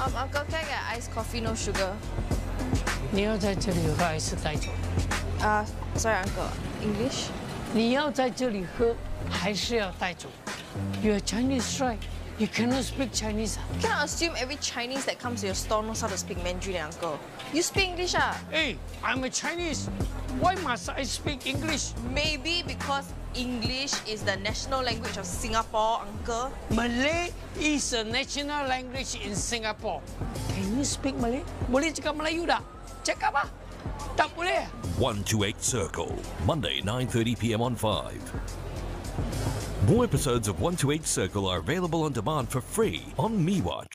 Um, Uncle, can I get iced coffee, no sugar? 你要在这里喝还是带走？ Uh, sorry, Uncle. English? 你要在这里喝还是要带走？You're Chinese, right? You cannot speak Chinese. ah? You cannot assume every Chinese that comes to your store knows how to speak Mandarin, Uncle. You speak English, ah? Hey, I'm a Chinese. Why must I speak English? Maybe because English is the national language of Singapore, Uncle. Malay is a national language in Singapore. Can you speak Malay? Boleh cakap Melayu tak? Cakap apa? Tak boleh. 128 Circle, Monday 9:30 p.m. on 5. More episodes of 128 Circle are available on demand for free on MeWatch.